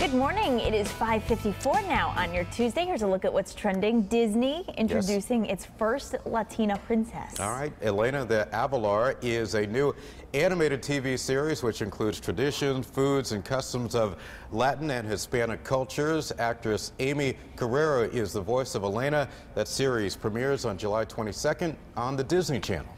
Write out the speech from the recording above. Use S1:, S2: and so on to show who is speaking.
S1: Good morning. It is 5:54 now on your Tuesday. Here's a look at what's trending. Disney introducing its first Latina princess.
S2: All right, Elena The Avalor is a new animated TV series which includes traditions, foods, and customs of Latin and Hispanic cultures. Actress Aimee Carrero is the voice of Elena. That series premieres on July 22nd on the Disney Channel.